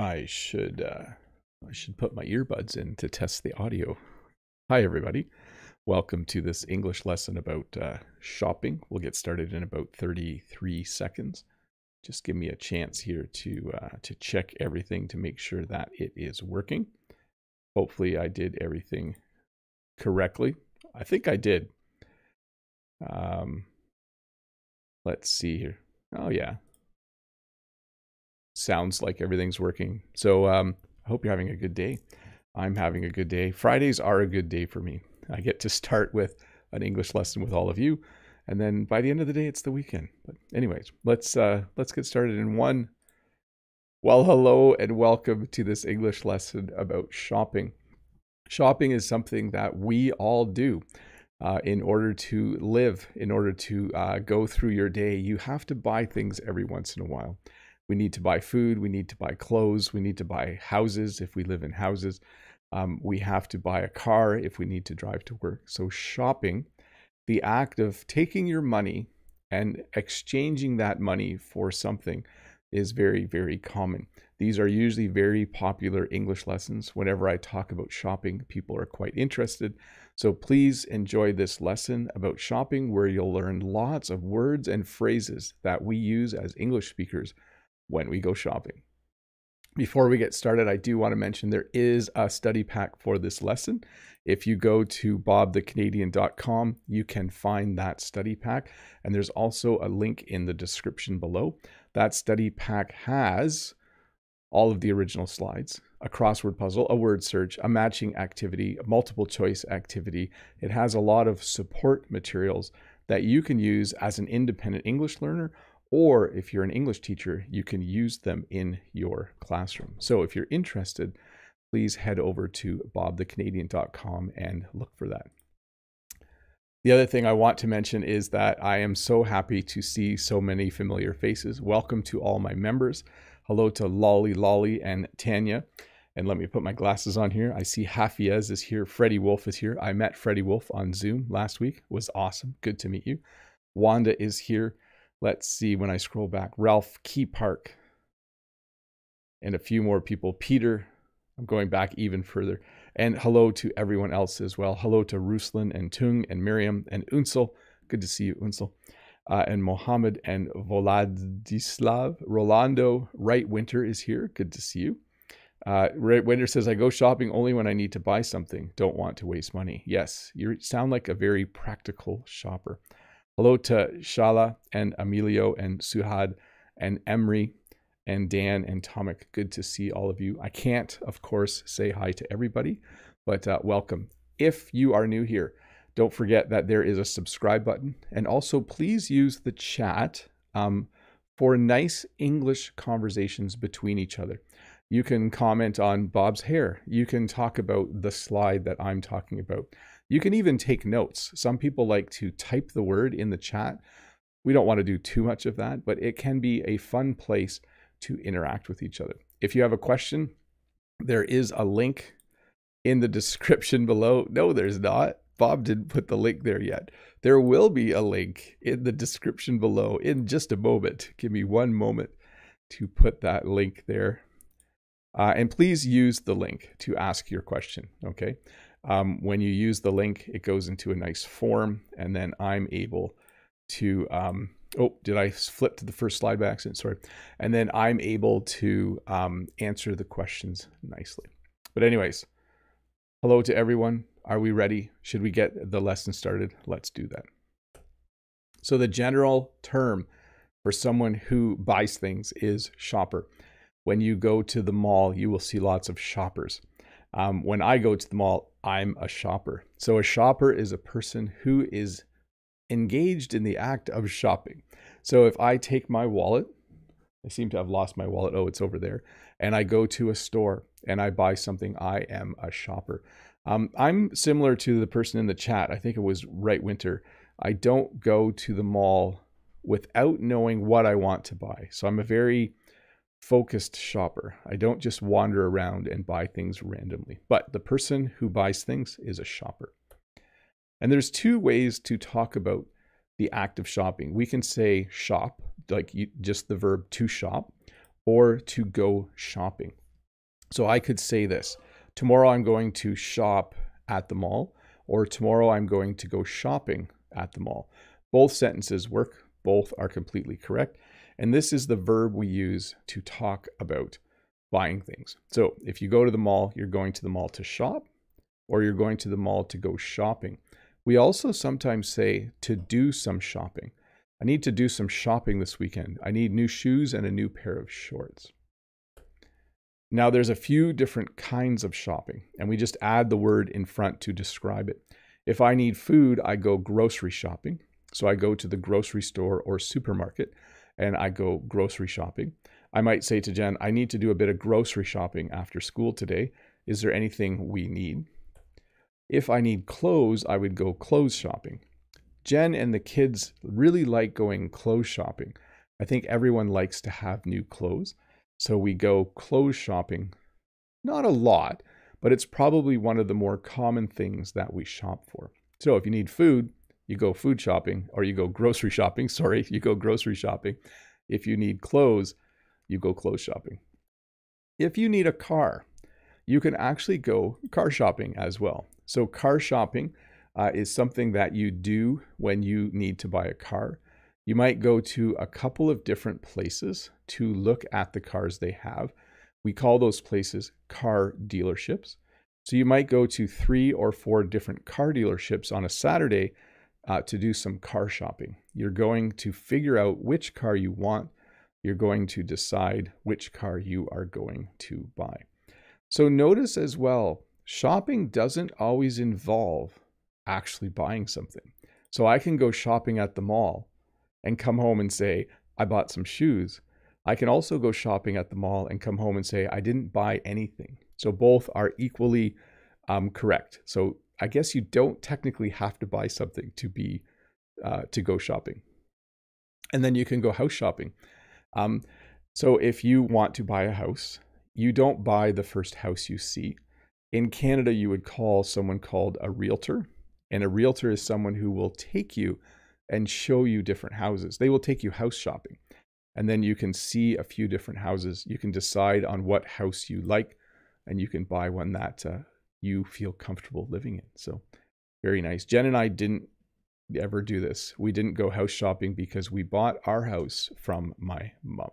I should uh, I should put my earbuds in to test the audio. Hi everybody. Welcome to this English lesson about uh, shopping. We'll get started in about 33 seconds. Just give me a chance here to uh, to check everything to make sure that it is working. Hopefully I did everything correctly. I think I did. Um, let's see here. Oh yeah, sounds like everything's working. So um, I hope you're having a good day. I'm having a good day. Fridays are a good day for me. I get to start with an English lesson with all of you, and then by the end of the day, it's the weekend. But anyways, let's uh, let's get started in one. Well, hello and welcome to this English lesson about shopping. Shopping is something that we all do. Uh, in order to live, in order to uh, go through your day, you have to buy things every once in a while. We need to buy food. We need to buy clothes. We need to buy houses if we live in houses. Um, we have to buy a car if we need to drive to work. So, shopping, the act of taking your money and exchanging that money for something is very, very common. These are usually very popular English lessons. Whenever I talk about shopping, people are quite interested. So please enjoy this lesson about shopping where you'll learn lots of words and phrases that we use as English speakers when we go shopping. Before we get started, I do want to mention there is a study pack for this lesson. If you go to bobthecanadian.com, you can find that study pack. And there's also a link in the description below. That study pack has all of the original slides, a crossword puzzle, a word search, a matching activity, a multiple choice activity. It has a lot of support materials that you can use as an independent English learner or if you're an English teacher, you can use them in your classroom. So if you're interested, please head over to bobthecanadian.com and look for that. The other thing I want to mention is that I am so happy to see so many familiar faces. Welcome to all my members. Hello to Lolly Lolly and Tanya. And let me put my glasses on here. I see Hafiez is here. Freddie Wolf is here. I met Freddie Wolf on Zoom last week. It was awesome. Good to meet you. Wanda is here. Let's see when I scroll back. Ralph Key Park. And a few more people. Peter. I'm going back even further. And hello to everyone else as well. Hello to Ruslan and Tung and Miriam and Unsel. Good to see you, Unsel. Uh, and Mohammed and Voladislav. Rolando Right Winter is here. Good to see you. Uh, right Winter says, I go shopping only when I need to buy something. Don't want to waste money. Yes, you sound like a very practical shopper. Hello to Shala and Emilio and Suhad and Emery and Dan and Tomic. Good to see all of you. I can't, of course, say hi to everybody, but uh, welcome. If you are new here, don't forget that there is a subscribe button. And also, please use the chat um, for nice English conversations between each other. You can comment on Bob's hair. You can talk about the slide that I'm talking about. You can even take notes. Some people like to type the word in the chat. We don't want to do too much of that, but it can be a fun place to interact with each other. If you have a question, there is a link in the description below. No, there's not. Bob didn't put the link there yet. There will be a link in the description below in just a moment. Give me one moment to put that link there. Uh, and please use the link to ask your question, okay? Um, when you use the link, it goes into a nice form, and then I'm able to. Um, oh, did I flip to the first slide by accident? Sorry. And then I'm able to um, answer the questions nicely. But, anyways, hello to everyone. Are we ready? Should we get the lesson started? Let's do that. So, the general term for someone who buys things is shopper. When you go to the mall, you will see lots of shoppers. Um, when I go to the mall, I'm a shopper. So a shopper is a person who is engaged in the act of shopping. So if I take my wallet, I seem to have lost my wallet. Oh, it's over there. And I go to a store and I buy something, I am a shopper. Um, I'm similar to the person in the chat. I think it was Right Winter. I don't go to the mall without knowing what I want to buy. So I'm a very focused shopper. I don't just wander around and buy things randomly, but the person who buys things is a shopper. And there's two ways to talk about the act of shopping. We can say shop, like you, just the verb to shop, or to go shopping. So I could say this tomorrow I'm going to shop at the mall, or tomorrow I'm going to go shopping at the mall. Both sentences work, both are completely correct. And this is the verb we use to talk about buying things. So if you go to the mall, you're going to the mall to shop, or you're going to the mall to go shopping. We also sometimes say to do some shopping. I need to do some shopping this weekend. I need new shoes and a new pair of shorts. Now, there's a few different kinds of shopping, and we just add the word in front to describe it. If I need food, I go grocery shopping. So I go to the grocery store or supermarket and I go grocery shopping. I might say to Jen, I need to do a bit of grocery shopping after school today. Is there anything we need? If I need clothes, I would go clothes shopping. Jen and the kids really like going clothes shopping. I think everyone likes to have new clothes. So we go clothes shopping. Not a lot, but it's probably one of the more common things that we shop for. So if you need food, you go food shopping or you go grocery shopping. Sorry, you go grocery shopping. If you need clothes, you go clothes shopping. If you need a car, you can actually go car shopping as well. So, car shopping uh, is something that you do when you need to buy a car. You might go to a couple of different places to look at the cars they have. We call those places car dealerships. So, you might go to three or four different car dealerships on a Saturday uh, to do some car shopping. You're going to figure out which car you want. You're going to decide which car you are going to buy. So, notice as well shopping doesn't always involve actually buying something. So I can go shopping at the mall and come home and say, I bought some shoes. I can also go shopping at the mall and come home and say, I didn't buy anything. So both are equally um, correct. So I guess you don't technically have to buy something to be uh, to go shopping. And then you can go house shopping. Um, so if you want to buy a house, you don't buy the first house you see. In Canada, you would call someone called a realtor, and a realtor is someone who will take you and show you different houses. They will take you house shopping, and then you can see a few different houses. You can decide on what house you like, and you can buy one that uh, you feel comfortable living in. So, very nice. Jen and I didn't ever do this. We didn't go house shopping because we bought our house from my mom.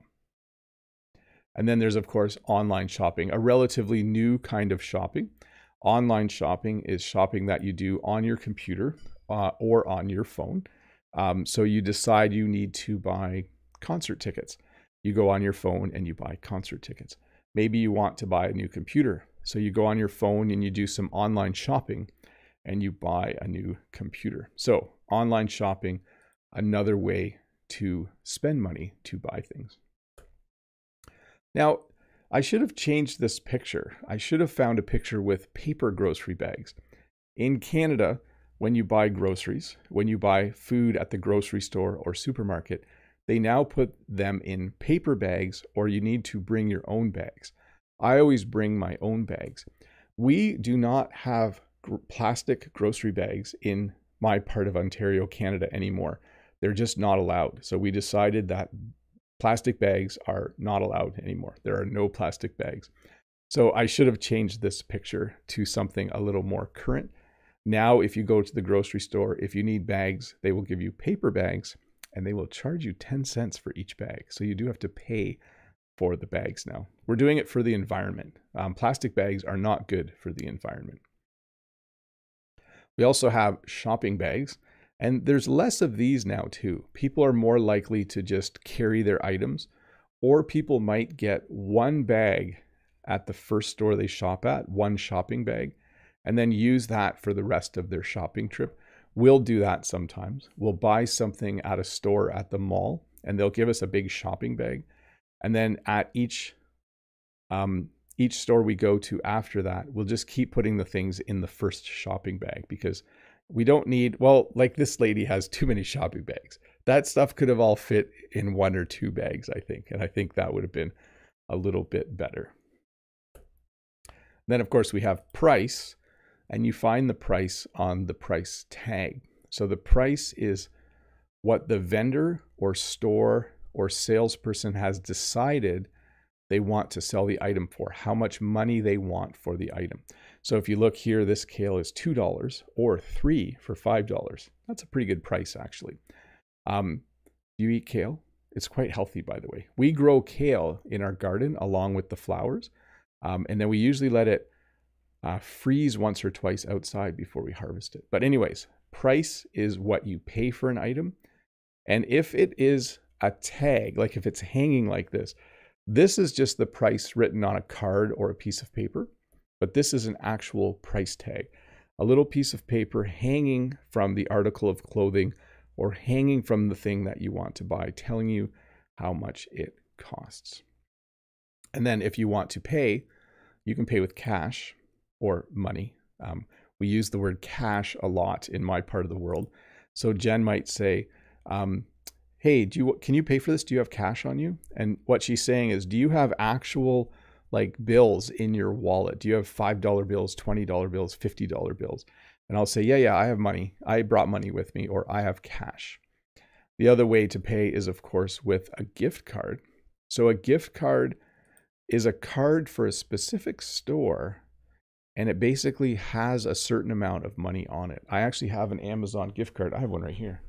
And then there's, of course, online shopping, a relatively new kind of shopping. Online shopping is shopping that you do on your computer uh, or on your phone. Um, so you decide you need to buy concert tickets. You go on your phone and you buy concert tickets. Maybe you want to buy a new computer. So you go on your phone and you do some online shopping and you buy a new computer. So online shopping, another way to spend money to buy things. Now, I should have changed this picture. I should have found a picture with paper grocery bags. In Canada, when you buy groceries, when you buy food at the grocery store or supermarket, they now put them in paper bags or you need to bring your own bags. I always bring my own bags. We do not have gr- plastic grocery bags in my part of Ontario, Canada anymore. They're just not allowed. So we decided that plastic bags are not allowed anymore. There are no plastic bags. So I should have changed this picture to something a little more current. Now, if you go to the grocery store, if you need bags, they will give you paper bags and they will charge you 10 cents for each bag. So you do have to pay for the bags now. We're doing it for the environment. Um, plastic bags are not good for the environment. We also have shopping bags. And there's less of these now, too. People are more likely to just carry their items, or people might get one bag at the first store they shop at, one shopping bag, and then use that for the rest of their shopping trip. We'll do that sometimes. We'll buy something at a store at the mall, and they'll give us a big shopping bag. And then at each um, each store we go to after that, we'll just keep putting the things in the first shopping bag because we don't need, well, like this lady has too many shopping bags. That stuff could have all fit in one or two bags, I think. And I think that would have been a little bit better. Then, of course, we have price, and you find the price on the price tag. So the price is what the vendor or store or salesperson has decided they want to sell the item for, how much money they want for the item. So if you look here, this kale is $2 or 3 for $5. That's a pretty good price actually. Um, do you eat kale? It's quite healthy, by the way. We grow kale in our garden along with the flowers. Um, and then we usually let it uh, freeze once or twice outside before we harvest it. But anyways, price is what you pay for an item. And if it is a tag, like if it's hanging like this, this is just the price written on a card or a piece of paper, but this is an actual price tag. A little piece of paper hanging from the article of clothing or hanging from the thing that you want to buy, telling you how much it costs. And then if you want to pay, you can pay with cash or money. Um, we use the word cash a lot in my part of the world. So Jen might say, um, hey, do you can you pay for this? Do you have cash on you? And what she's saying is, do you have actual like bills in your wallet? Do you have five dollar bills, twenty dollar bills, fifty dollar bills? And I'll say, yeah, yeah, I have money. I brought money with me, or I have cash. The other way to pay is, of course, with a gift card. So a gift card is a card for a specific store and it basically has a certain amount of money on it. I actually have an Amazon gift card. I have one right here.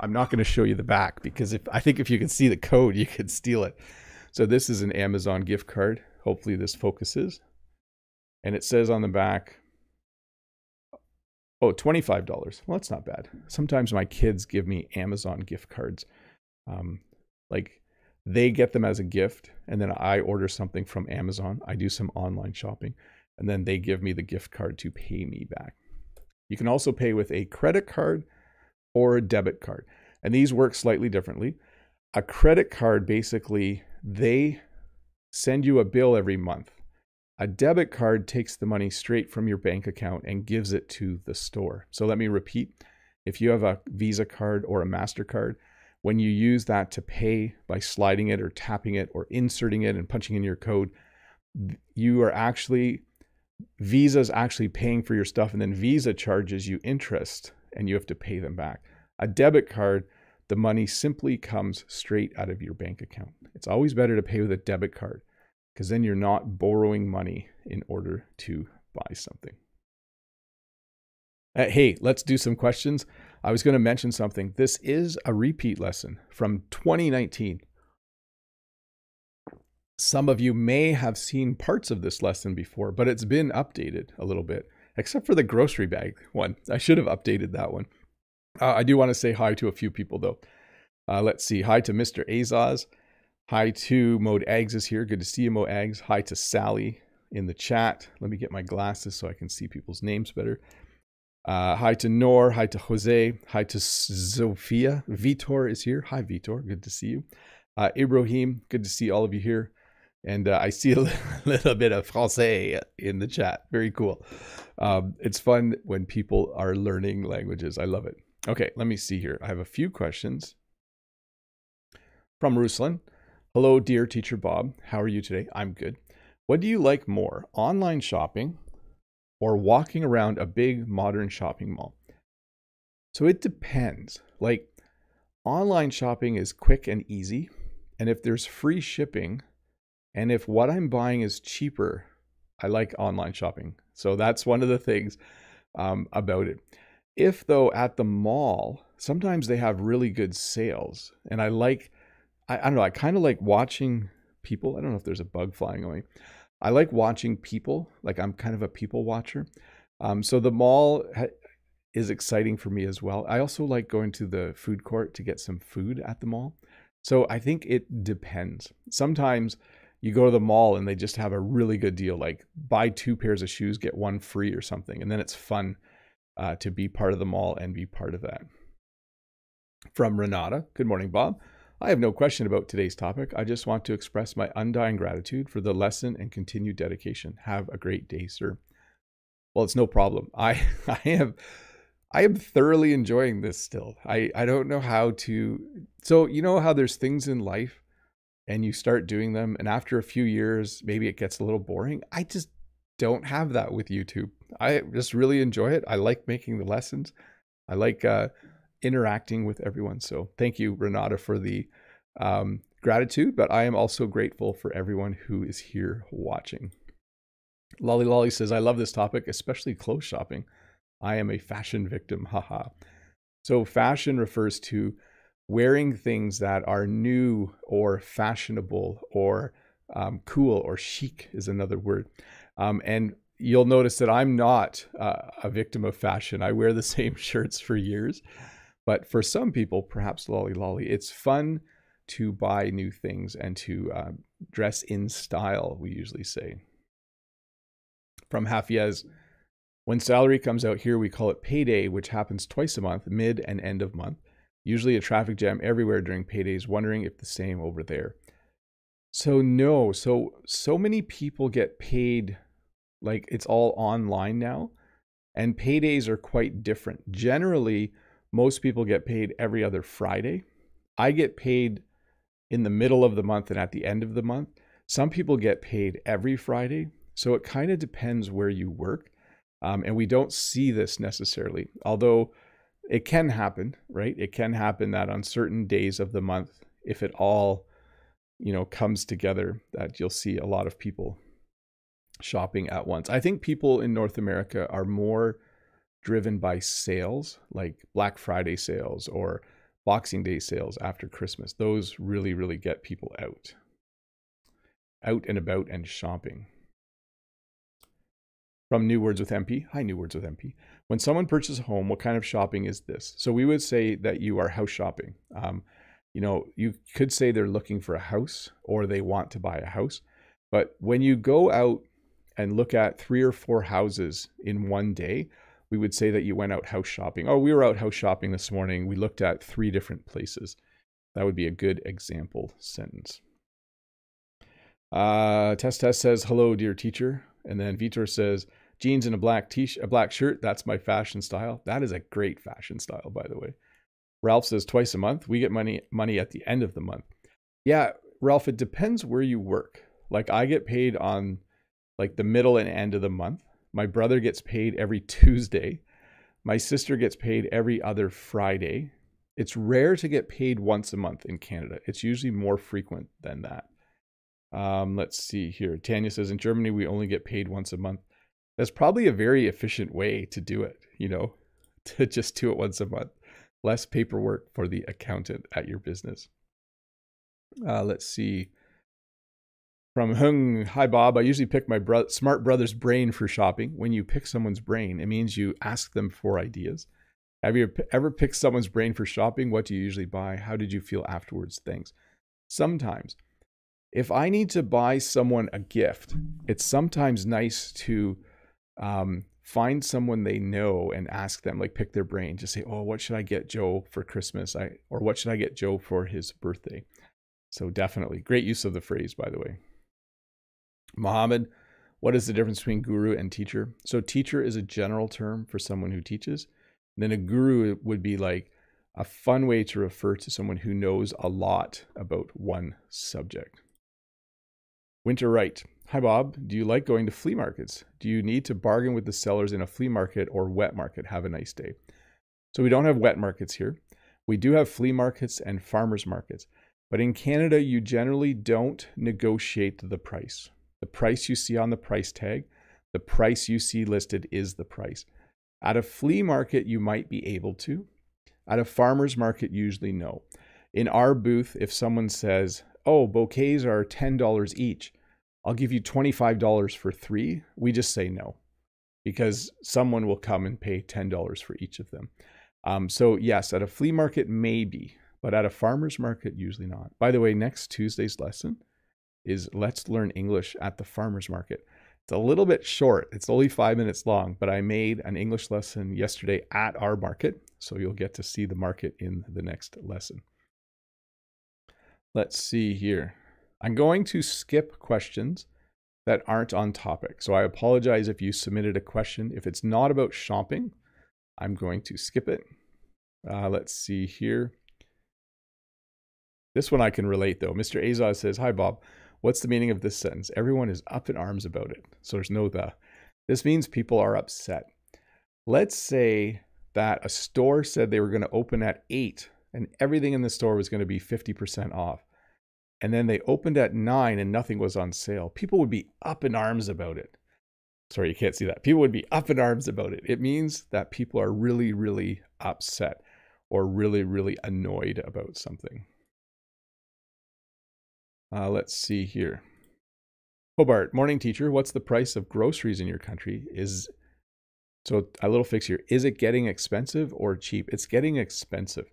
I'm not going to show you the back because if I think if you can see the code, you could steal it. So this is an Amazon gift card. Hopefully this focuses. And it says on the back, oh, $25. Well, that's not bad. Sometimes my kids give me Amazon gift cards. Um, like they get them as a gift and then I order something from Amazon. I do some online shopping and then they give me the gift card to pay me back. You can also pay with a credit card or a debit card. And these work slightly differently. A credit card basically, they send you a bill every month. A debit card takes the money straight from your bank account and gives it to the store. So let me repeat if you have a Visa card or a MasterCard, when you use that to pay by sliding it or tapping it or inserting it and punching in your code, you are actually, Visa is actually paying for your stuff, and then Visa charges you interest and you have to pay them back. A debit card, the money simply comes straight out of your bank account. It's always better to pay with a debit card because then you're not borrowing money in order to buy something. Uh, hey, let's do some questions. I was going to mention something. This is a repeat lesson from 2019. Some of you may have seen parts of this lesson before, but it's been updated a little bit except for the grocery bag one. I should have updated that one. Uh, I do want to say hi to a few people though. Uh, let's see. Hi to Mr. Azaz. Hi to Mode Eggs is here. Good to see you, Mo Eggs. Hi to Sally in the chat. Let me get my glasses so I can see people's names better. Uh, hi to Nor. Hi to Jose. Hi to Sophia. Vitor is here. Hi, Vitor. Good to see you. Uh, Ibrahim. Good to see all of you here. And uh, I see a little bit of Francais in the chat. Very cool. Um, it's fun when people are learning languages. I love it. Okay, let me see here. I have a few questions from Ruslan. Hello, dear teacher Bob. How are you today? I'm good. What do you like more, online shopping or walking around a big modern shopping mall? So it depends. Like online shopping is quick and easy. And if there's free shipping, and if what I'm buying is cheaper, I like online shopping. So that's one of the things um, about it. If though at the mall, sometimes they have really good sales, and I like, I, I don't know, I kind of like watching people. I don't know if there's a bug flying away. I like watching people. Like I'm kind of a people watcher. Um, so the mall is exciting for me as well. I also like going to the food court to get some food at the mall. So I think it depends. Sometimes you go to the mall and they just have a really good deal like buy two pairs of shoes get one free or something and then it's fun uh, to be part of the mall and be part of that. From renata good morning bob. I have no question about today's topic. I just want to express my undying gratitude for the lesson and continued dedication. Have a great day sir. Well it's no problem. I i am i am thoroughly enjoying this still. I i don't know how to so you know how there's things in life and you start doing them and after a few years maybe it gets a little boring i just don't have that with youtube i just really enjoy it i like making the lessons i like uh, interacting with everyone so thank you renata for the um, gratitude, but I am also grateful for everyone who is here watching. Lolly Lolly says, I love this topic, especially clothes shopping. I am a fashion victim, haha. So, fashion refers to wearing things that are new or fashionable or um, cool or chic is another word. Um, and you'll notice that I'm not uh, a victim of fashion. I wear the same shirts for years. But for some people, perhaps lolly lolly, it's fun to buy new things and to uh, dress in style, we usually say. From Hafiez, when salary comes out here, we call it payday, which happens twice a month, mid and end of month. Usually a traffic jam everywhere during paydays, wondering if the same over there. So no, so so many people get paid like it's all online now and paydays are quite different. Generally, most people get paid every other Friday. I get paid in the middle of the month and at the end of the month. Some people get paid every Friday. So it kind of depends where you work. Um, and we don't see this necessarily, although it can happen, right? It can happen that on certain days of the month, if it all, you know, comes together, that you'll see a lot of people shopping at once. I think people in North America are more driven by sales, like Black Friday sales or Boxing Day sales after Christmas. Those really, really get people out, out and about and shopping. From New Words with MP. Hi, New Words with MP. When someone purchases a home, what kind of shopping is this? So we would say that you are house shopping. Um, you know, you could say they're looking for a house or they want to buy a house. But when you go out and look at three or four houses in one day, we would say that you went out house shopping. Oh, we were out house shopping this morning. We looked at three different places. That would be a good example sentence. Uh, test test says, hello, dear teacher. And then Vitor says, jeans and a black t a black shirt. That's my fashion style. That is a great fashion style, by the way. Ralph says twice a month. We get money money at the end of the month. Yeah, Ralph, it depends where you work. Like I get paid on like the middle and end of the month. My brother gets paid every Tuesday. My sister gets paid every other Friday. It's rare to get paid once a month in Canada. It's usually more frequent than that. Um, let's see here. Tanya says in Germany, we only get paid once a month. That's probably a very efficient way to do it, you know, to just do it once a month. Less paperwork for the accountant at your business. Uh, let's see. From Hung, hi Bob. I usually pick my bro- smart brother's brain for shopping. When you pick someone's brain, it means you ask them for ideas. Have you ever picked someone's brain for shopping? What do you usually buy? How did you feel afterwards? Things. Sometimes if I need to buy someone a gift, it's sometimes nice to um, find someone they know and ask them, like pick their brain. Just say, "Oh, what should I get Joe for Christmas?" I or what should I get Joe for his birthday? So definitely great use of the phrase, by the way. Muhammad, what is the difference between guru and teacher? So teacher is a general term for someone who teaches. And then a guru would be like a fun way to refer to someone who knows a lot about one subject. Winter Wright. Hi, Bob. Do you like going to flea markets? Do you need to bargain with the sellers in a flea market or wet market? Have a nice day. So, we don't have wet markets here. We do have flea markets and farmers markets. But in Canada, you generally don't negotiate the price. The price you see on the price tag, the price you see listed is the price. At a flea market, you might be able to. At a farmer's market, usually no. In our booth, if someone says, oh, bouquets are $10 each, I'll give you $25 for three, we just say no because someone will come and pay $10 for each of them. Um, so, yes, at a flea market, maybe, but at a farmer's market, usually not. By the way, next Tuesday's lesson is Let's Learn English at the farmer's market. It's a little bit short, it's only five minutes long, but I made an English lesson yesterday at our market. So, you'll get to see the market in the next lesson. Let's see here. I'm going to skip questions that aren't on topic. So I apologize if you submitted a question. If it's not about shopping, I'm going to skip it. Uh, let's see here. This one I can relate though. Mr. Azaz says, Hi Bob, what's the meaning of this sentence? Everyone is up in arms about it. So there's no the. This means people are upset. Let's say that a store said they were going to open at 8 and everything in the store was going to be 50% off. And then they opened at nine and nothing was on sale, people would be up in arms about it. Sorry, you can't see that. People would be up in arms about it. It means that people are really, really upset or really, really annoyed about something. Uh, let's see here. Hobart, morning teacher. What's the price of groceries in your country? Is so a little fix here. Is it getting expensive or cheap? It's getting expensive.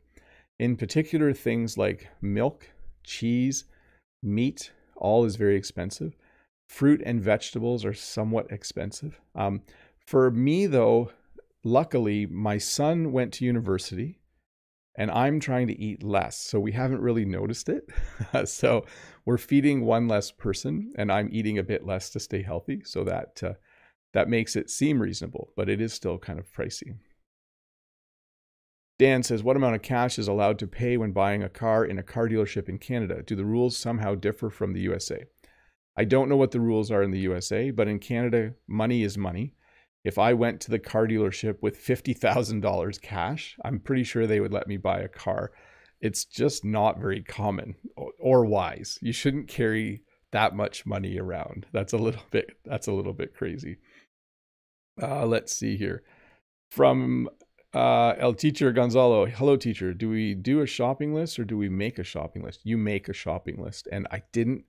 In particular, things like milk, cheese, meat, all is very expensive. Fruit and vegetables are somewhat expensive. Um, for me, though, luckily, my son went to university and I'm trying to eat less. So we haven't really noticed it. so we're feeding one less person and I'm eating a bit less to stay healthy. So that, uh, that makes it seem reasonable, but it is still kind of pricey. Dan says, What amount of cash is allowed to pay when buying a car in a car dealership in Canada? Do the rules somehow differ from the USA? I don't know what the rules are in the USA, but in Canada, money is money if I went to the car dealership with $50,000 cash, I'm pretty sure they would let me buy a car. It's just not very common or wise. You shouldn't carry that much money around. That's a little bit that's a little bit crazy. Uh, let's see here. From uh, El Teacher Gonzalo, hello teacher. Do we do a shopping list or do we make a shopping list? You make a shopping list, and I didn't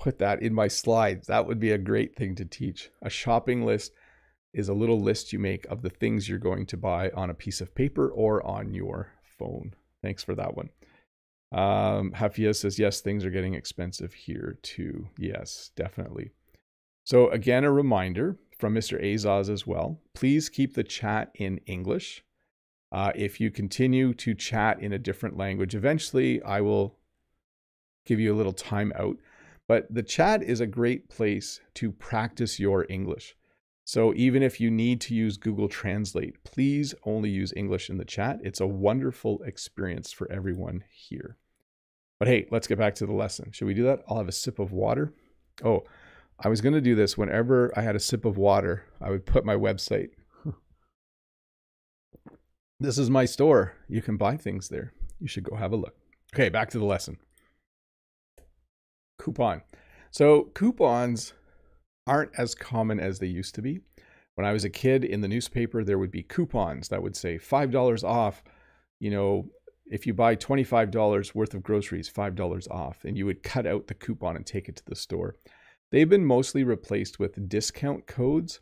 put that in my slides. That would be a great thing to teach. A shopping list is a little list you make of the things you're going to buy on a piece of paper or on your phone. Thanks for that one. Um, Hafia says, yes, things are getting expensive here too. Yes, definitely. So again, a reminder from Mr. Azaz as well. Please keep the chat in English. Uh, if you continue to chat in a different language, eventually I will give you a little time out. But the chat is a great place to practice your English. So even if you need to use Google Translate, please only use English in the chat. It's a wonderful experience for everyone here. But hey, let's get back to the lesson. Should we do that? I'll have a sip of water. Oh, I was going to do this whenever I had a sip of water, I would put my website. this is my store. You can buy things there. You should go have a look. Okay, back to the lesson. Coupon. So coupons aren't as common as they used to be. When I was a kid in the newspaper, there would be coupons that would say $5 off, you know, if you buy $25 worth of groceries, $5 off, and you would cut out the coupon and take it to the store. They've been mostly replaced with discount codes,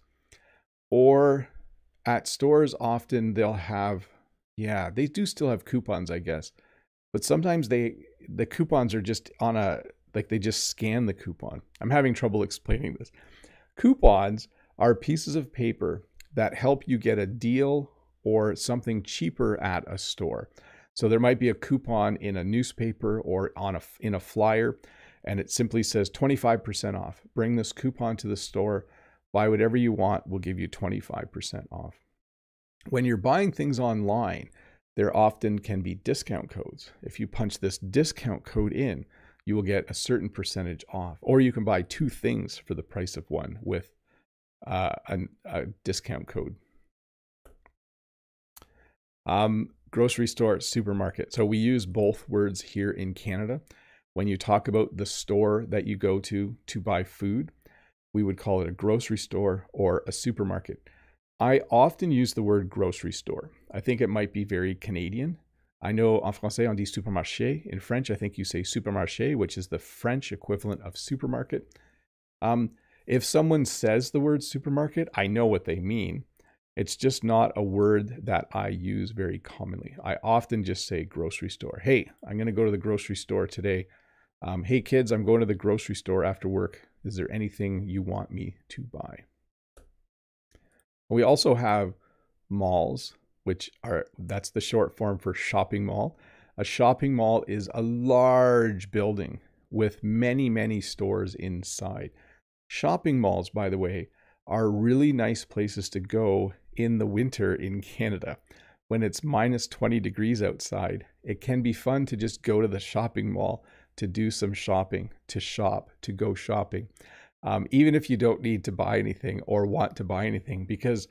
or at stores, often they'll have, yeah, they do still have coupons, I guess, but sometimes they, the coupons are just on a, like they just scan the coupon. I'm having trouble explaining this. Coupons are pieces of paper that help you get a deal or something cheaper at a store. So there might be a coupon in a newspaper or on a in a flyer and it simply says 25% off. Bring this coupon to the store, buy whatever you want, we'll give you 25% off. When you're buying things online, there often can be discount codes. If you punch this discount code in, you will get a certain percentage off. Or you can buy two things for the price of one with uh, a, a, discount code. Um, grocery store, supermarket. So we use both words here in Canada. When you talk about the store that you go to to buy food, we would call it a grocery store or a supermarket. I often use the word grocery store. I think it might be very Canadian I know en français on dit supermarché. In French, I think you say supermarché, which is the French equivalent of supermarket. Um, if someone says the word supermarket, I know what they mean. It's just not a word that I use very commonly. I often just say grocery store. Hey, I'm going to go to the grocery store today. Um, hey, kids, I'm going to the grocery store after work. Is there anything you want me to buy? We also have malls which are that's the short form for shopping mall. A shopping mall is a large building with many, many stores inside. Shopping malls, by the way, are really nice places to go in the winter in Canada. When it's minus 20 degrees outside, it can be fun to just go to the shopping mall to do some shopping, to shop, to go shopping. Um, even if you don't need to buy anything or want to buy anything, because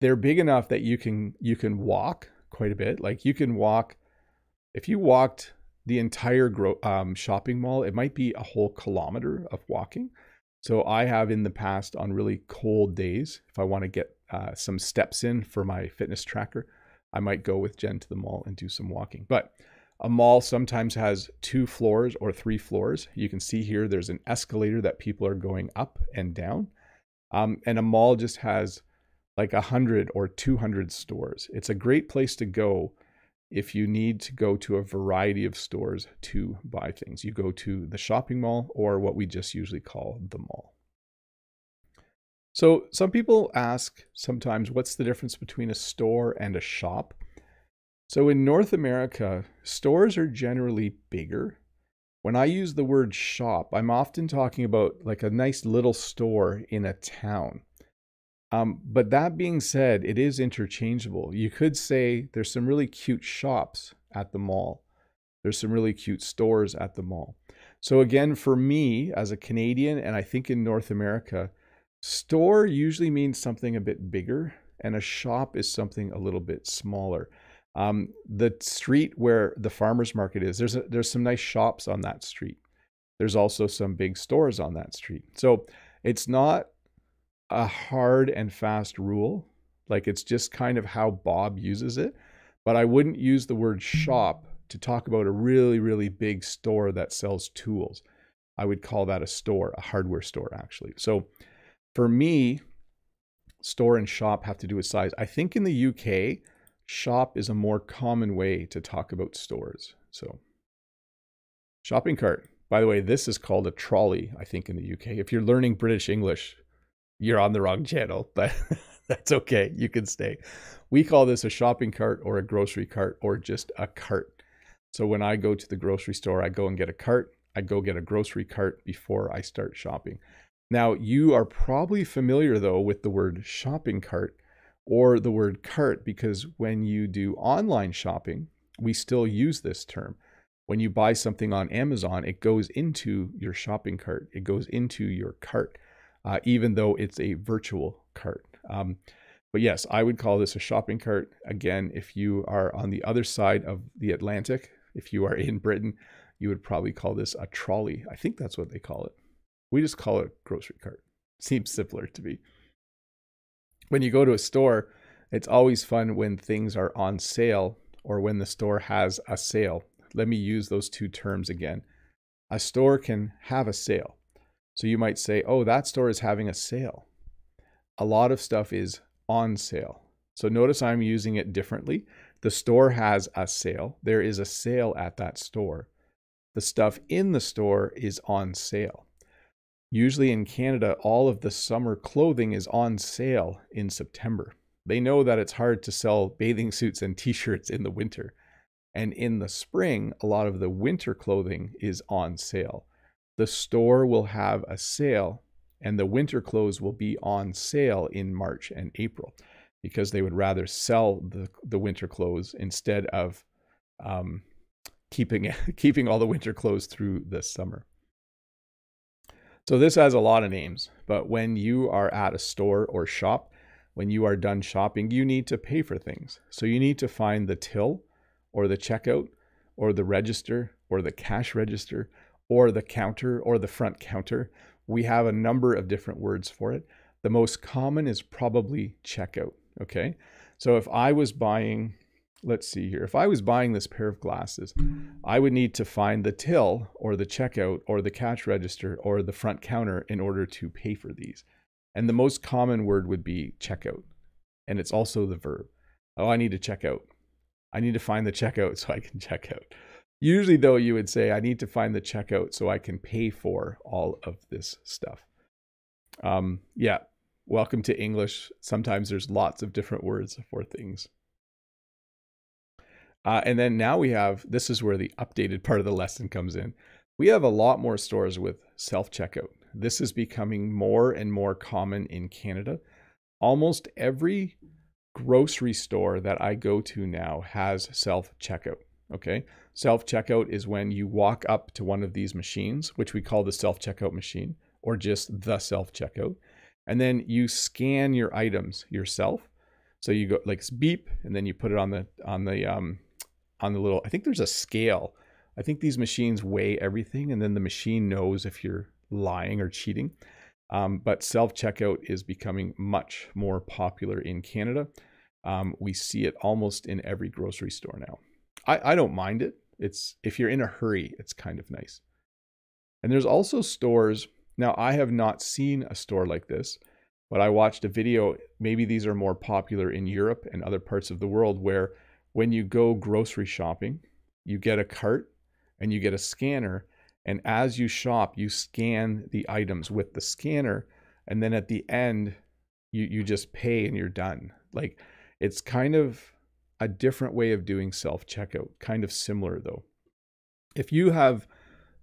they're big enough that you can you can walk quite a bit. Like you can walk if you walked the entire gro- um, shopping mall. It might be a whole kilometer of walking. So I have in the past on really cold days, if I want to get uh, some steps in for my fitness tracker, I might go with Jen to the mall and do some walking. But a mall sometimes has two floors or three floors. You can see here there's an escalator that people are going up and down. Um, and a mall just has like 100 or 200 stores. It's a great place to go if you need to go to a variety of stores to buy things. You go to the shopping mall or what we just usually call the mall. So, some people ask sometimes what's the difference between a store and a shop? So, in North America, stores are generally bigger. When I use the word shop, I'm often talking about like a nice little store in a town. Um, but that being said, it is interchangeable. You could say there's some really cute shops at the mall. There's some really cute stores at the mall. So again, for me as a Canadian, and I think in North America, store usually means something a bit bigger, and a shop is something a little bit smaller. Um, the street where the farmers market is, there's a, there's some nice shops on that street. There's also some big stores on that street. So it's not a hard and fast rule. Like it's just kind of how Bob uses it. But I wouldn't use the word shop to talk about a really, really big store that sells tools. I would call that a store, a hardware store, actually. So for me, store and shop have to do with size. I think in the UK, shop is a more common way to talk about stores. So shopping cart. By the way, this is called a trolley, I think, in the UK. If you're learning British English, you're on the wrong channel, but that's okay. You can stay. We call this a shopping cart or a grocery cart or just a cart. So when I go to the grocery store, I go and get a cart. I go get a grocery cart before I start shopping. Now, you are probably familiar though with the word shopping cart or the word cart because when you do online shopping, we still use this term. When you buy something on Amazon, it goes into your shopping cart, it goes into your cart uh, even though it's a virtual cart. Um, but yes, I would call this a shopping cart. Again, if you are on the other side of the Atlantic, if you are in Britain, you would probably call this a trolley. I think that's what they call it. We just call it grocery cart. Seems simpler to me. When you go to a store, it's always fun when things are on sale or when the store has a sale. Let me use those two terms again. A store can have a sale. So you might say, oh, that store is having a sale. A lot of stuff is on sale. So notice I'm using it differently. The store has a sale. There is a sale at that store. The stuff in the store is on sale. Usually in Canada, all of the summer clothing is on sale in September. They know that it's hard to sell bathing suits and t shirts in the winter. And in the spring, a lot of the winter clothing is on sale the store will have a sale and the winter clothes will be on sale in March and April because they would rather sell the, the winter clothes instead of um, keeping keeping all the winter clothes through the summer. So this has a lot of names, but when you are at a store or shop, when you are done shopping, you need to pay for things. So you need to find the till or the checkout or the register or the cash register or the counter or the front counter. We have a number of different words for it. The most common is probably checkout. Okay. So if I was buying, let's see here, if I was buying this pair of glasses, I would need to find the till or the checkout or the cash register or the front counter in order to pay for these. And the most common word would be checkout. And it's also the verb. Oh, I need to check out. I need to find the checkout so I can check out. Usually, though, you would say, I need to find the checkout so I can pay for all of this stuff. Um, yeah, welcome to English. Sometimes there's lots of different words for things. Uh, and then now we have this is where the updated part of the lesson comes in. We have a lot more stores with self checkout. This is becoming more and more common in Canada. Almost every grocery store that I go to now has self checkout. Okay. Self checkout is when you walk up to one of these machines, which we call the self checkout machine or just the self checkout. And then you scan your items yourself. So you go like beep and then you put it on the on the um on the little I think there's a scale I think these machines weigh everything, and then the machine knows if you're lying or cheating. Um, but self checkout is becoming much more popular in Canada. Um, we see it almost in every grocery store now. I, I don't mind it. It's if you're in a hurry, it's kind of nice. And there's also stores. Now, I have not seen a store like this, but I watched a video. Maybe these are more popular in Europe and other parts of the world where when you go grocery shopping, you get a cart and you get a scanner. And as you shop, you scan the items with the scanner. And then at the end, you, you just pay and you're done. Like it's kind of a different way of doing self checkout, kind of similar though. If you have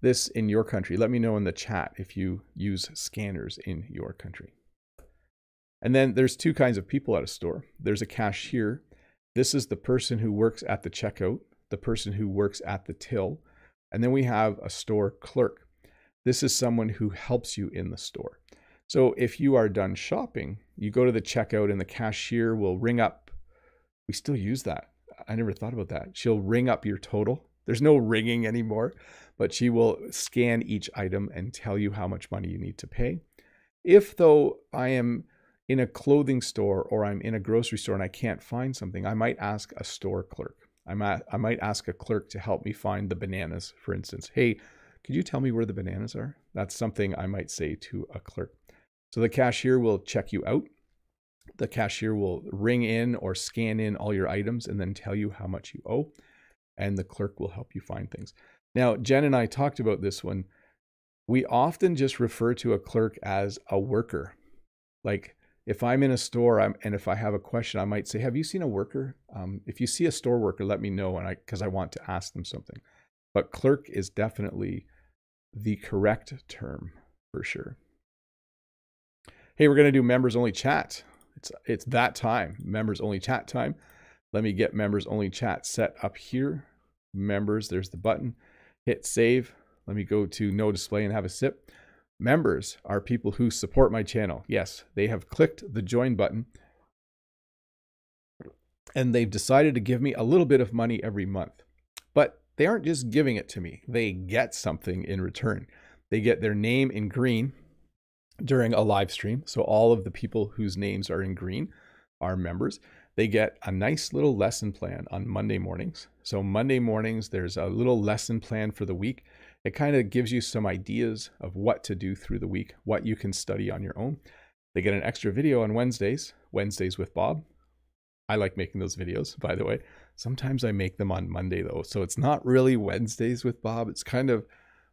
this in your country, let me know in the chat if you use scanners in your country. And then there's two kinds of people at a store. There's a cashier. This is the person who works at the checkout, the person who works at the till. And then we have a store clerk. This is someone who helps you in the store. So if you are done shopping, you go to the checkout and the cashier will ring up. We still use that. I never thought about that. She'll ring up your total. There's no ringing anymore, but she will scan each item and tell you how much money you need to pay. If though I am in a clothing store or I'm in a grocery store and I can't find something, I might ask a store clerk. I might, I might ask a clerk to help me find the bananas, for instance. Hey, could you tell me where the bananas are? That's something I might say to a clerk. So the cashier will check you out. The cashier will ring in or scan in all your items and then tell you how much you owe. And the clerk will help you find things. Now, Jen and I talked about this one. We often just refer to a clerk as a worker. Like if I'm in a store I'm, and if I have a question, I might say, "Have you seen a worker? Um, if you see a store worker, let me know, and I because I want to ask them something." But clerk is definitely the correct term for sure. Hey, we're gonna do members only chat. It's it's that time, members only chat time. Let me get members only chat set up here. Members, there's the button. Hit save. Let me go to no display and have a sip. Members are people who support my channel. Yes, they have clicked the join button and they've decided to give me a little bit of money every month. But they aren't just giving it to me, they get something in return. They get their name in green during a live stream. So all of the people whose names are in green are members. They get a nice little lesson plan on Monday mornings. So Monday mornings, there's a little lesson plan for the week it kind of gives you some ideas of what to do through the week, what you can study on your own. They get an extra video on Wednesdays, Wednesdays with Bob. I like making those videos, by the way. Sometimes I make them on Monday, though. So it's not really Wednesdays with Bob. It's kind of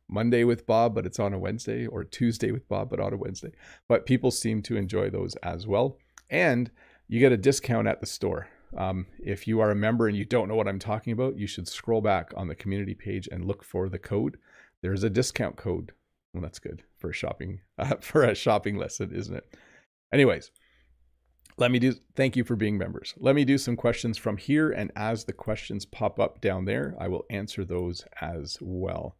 Monday with Bob, but it's on a Wednesday, or Tuesday with Bob, but on a Wednesday. But people seem to enjoy those as well. And you get a discount at the store. Um, if you are a member and you don't know what I'm talking about, you should scroll back on the community page and look for the code there's a discount code. Well, that's good for a shopping uh, for a shopping lesson, isn't it? Anyways, let me do thank you for being members. Let me do some questions from here and as the questions pop up down there, I will answer those as well.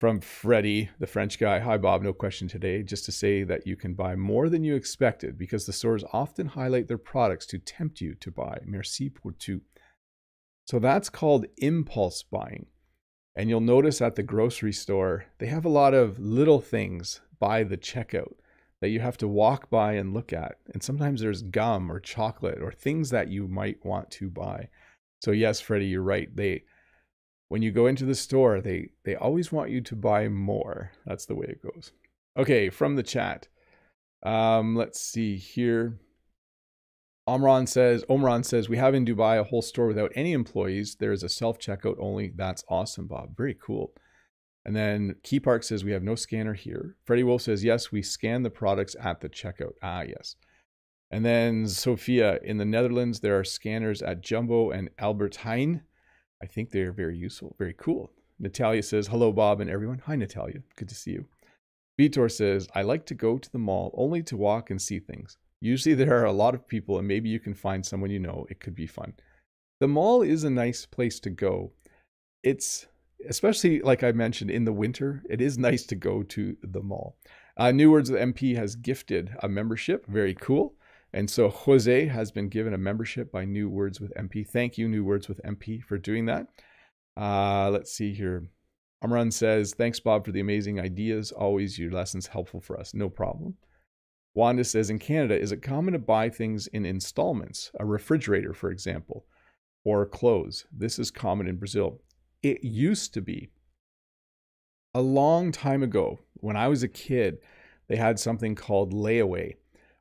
From Freddie, the French guy. Hi Bob, no question today. Just to say that you can buy more than you expected because the stores often highlight their products to tempt you to buy. Merci pour tout. So that's called impulse buying. And you'll notice at the grocery store, they have a lot of little things by the checkout that you have to walk by and look at. And sometimes there's gum or chocolate or things that you might want to buy. So yes, Freddie, you're right. They when you go into the store, they they always want you to buy more. That's the way it goes. Okay, from the chat. Um, let's see here. Omran says, Omran says, we have in Dubai a whole store without any employees. There's a self checkout only. That's awesome, Bob. Very cool. And then Key Park says, we have no scanner here. Freddie Wolf says, yes, we scan the products at the checkout. Ah, yes. And then Sophia, in the Netherlands, there are scanners at Jumbo and Albert Heijn. I think they're very useful. Very cool. Natalia says, hello, Bob and everyone. Hi, Natalia. Good to see you. Vitor says, I like to go to the mall only to walk and see things. Usually there are a lot of people and maybe you can find someone you know. It could be fun. The mall is a nice place to go. It's especially like I mentioned in the winter, it is nice to go to the mall. Uh, New Words with MP has gifted a membership. Very cool. And so Jose has been given a membership by New Words with MP. Thank you, New Words with MP, for doing that. Uh, let's see here. Amran says, Thanks, Bob, for the amazing ideas. Always your lessons helpful for us. No problem. Wanda says, In Canada, is it common to buy things in installments? A refrigerator, for example, or clothes. This is common in Brazil. It used to be. A long time ago, when I was a kid, they had something called layaway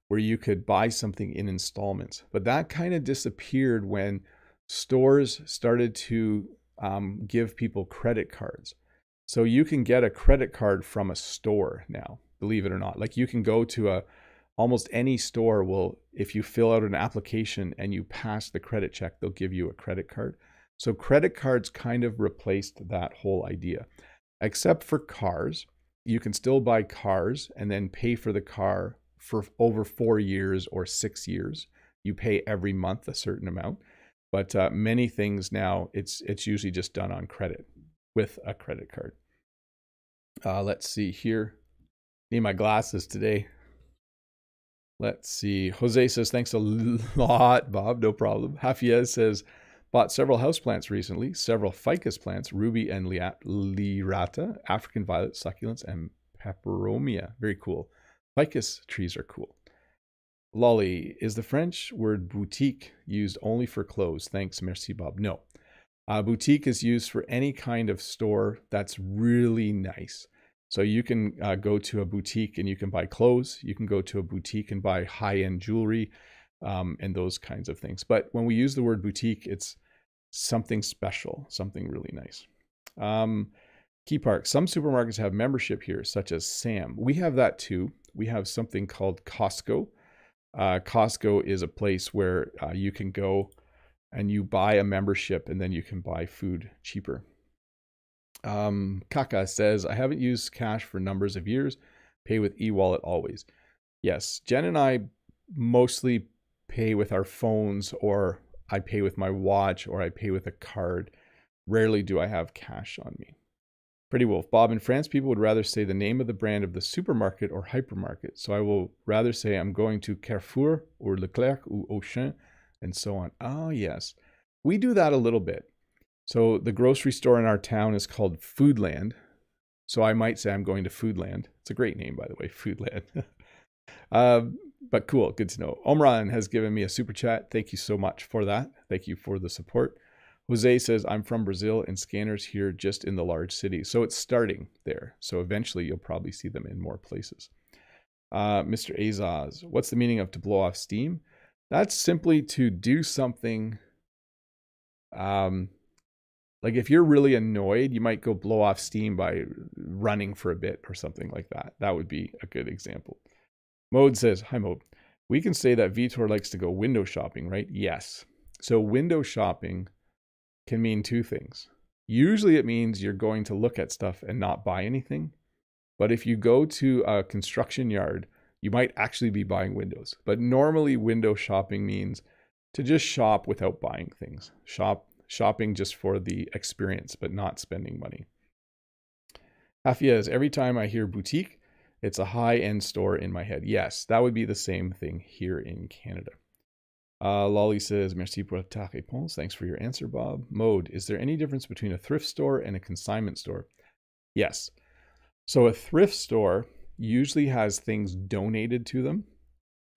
where you could buy something in installments. But that kind of disappeared when stores started to um, give people credit cards. So you can get a credit card from a store now, believe it or not. Like you can go to a almost any store will if you fill out an application and you pass the credit check, they'll give you a credit card. So credit cards kind of replaced that whole idea. Except for cars, you can still buy cars and then pay for the car for over 4 years or 6 years. You pay every month a certain amount. But uh, many things now, it's it's usually just done on credit with a credit card. Uh, let's see here. Need my glasses today. Let's see. Jose says, thanks a lot, Bob. No problem. Hafiez says, bought several houseplants recently, several ficus plants, ruby and lyrata, African violet succulents, and peperomia. Very cool. Ficus trees are cool. Lolly, is the French word boutique used only for clothes? Thanks, merci, Bob. No. Uh, boutique is used for any kind of store that's really nice. So you can uh, go to a boutique and you can buy clothes. You can go to a boutique and buy high end jewelry um, and those kinds of things. But when we use the word boutique, it's something special, something really nice. Um, Key Park. Some supermarkets have membership here, such as Sam. We have that too. We have something called Costco uh, Costco is a place where uh, you can go and you buy a membership and then you can buy food cheaper. Um, Kaka says, I haven't used cash for numbers of years. Pay with e wallet always. Yes, Jen and I mostly pay with our phones, or I pay with my watch, or I pay with a card. Rarely do I have cash on me. Freddie Wolf. Bob, in France, people would rather say the name of the brand of the supermarket or hypermarket. So I will rather say I'm going to Carrefour or Leclerc or Auchan and so on. Oh, yes. We do that a little bit. So the grocery store in our town is called Foodland. So I might say I'm going to Foodland. It's a great name, by the way, Foodland. uh, but cool, good to know. Omran has given me a super chat. Thank you so much for that. Thank you for the support. Jose says, I'm from Brazil and scanners here just in the large city. So it's starting there. So eventually you'll probably see them in more places. Uh, Mr. Azaz, what's the meaning of to blow off steam? That's simply to do something. Um, like if you're really annoyed, you might go blow off steam by running for a bit or something like that. That would be a good example. Mode says, Hi, Mode. We can say that Vitor likes to go window shopping, right? Yes. So window shopping can mean two things. Usually it means you're going to look at stuff and not buy anything. But if you go to a construction yard, you might actually be buying windows. But normally window shopping means to just shop without buying things. Shop shopping just for the experience, but not spending money. Afia is every time I hear boutique, it's a high-end store in my head. Yes, that would be the same thing here in Canada. Uh, Lolly says, Merci pour ta réponse. Thanks for your answer, Bob. Mode, is there any difference between a thrift store and a consignment store? Yes. So a thrift store usually has things donated to them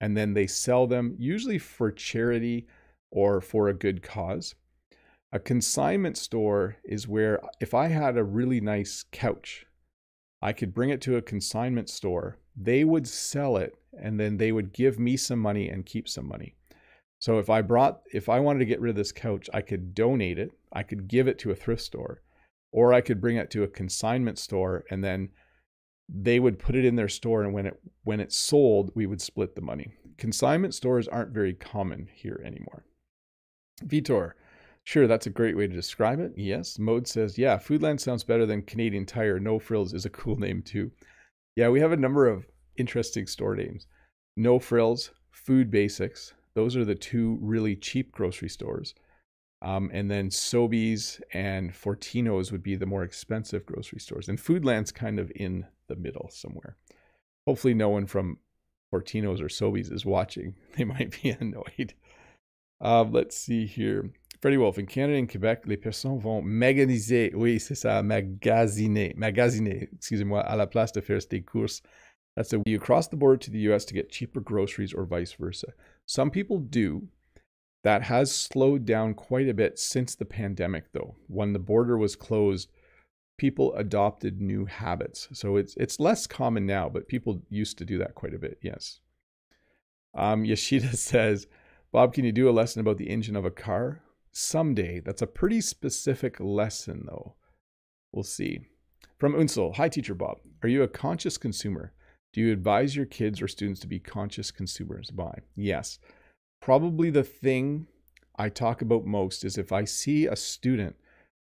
and then they sell them usually for charity or for a good cause. A consignment store is where if I had a really nice couch, I could bring it to a consignment store. They would sell it and then they would give me some money and keep some money. So if I brought, if I wanted to get rid of this couch, I could donate it. I could give it to a thrift store, or I could bring it to a consignment store, and then they would put it in their store. And when it when it sold, we would split the money. Consignment stores aren't very common here anymore. Vitor, sure, that's a great way to describe it. Yes. Mode says, yeah, Foodland sounds better than Canadian Tire. No Frills is a cool name too. Yeah, we have a number of interesting store names. No Frills, Food Basics, those are the two really cheap grocery stores. Um, and then Sobeys and Fortino's would be the more expensive grocery stores. And Foodland's kind of in the middle somewhere. Hopefully, no one from Fortino's or Sobeys is watching. They might be annoyed. Uh, let's see here. Freddie Wolf, in Canada and Quebec, les personnes vont maganiser, oui, c'est ça, magasiner, magasiner, excusez-moi, à la place de faire des courses. That's the you cross the border to the US to get cheaper groceries or vice versa. Some people do. That has slowed down quite a bit since the pandemic, though. When the border was closed, people adopted new habits. So it's it's less common now, but people used to do that quite a bit. Yes. Um, Yashida says, Bob, can you do a lesson about the engine of a car? Someday. That's a pretty specific lesson, though. We'll see. From Unsel, hi, teacher Bob. Are you a conscious consumer? Do you advise your kids or students to be conscious consumers? By yes. Probably the thing I talk about most is if I see a student